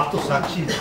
aptos a.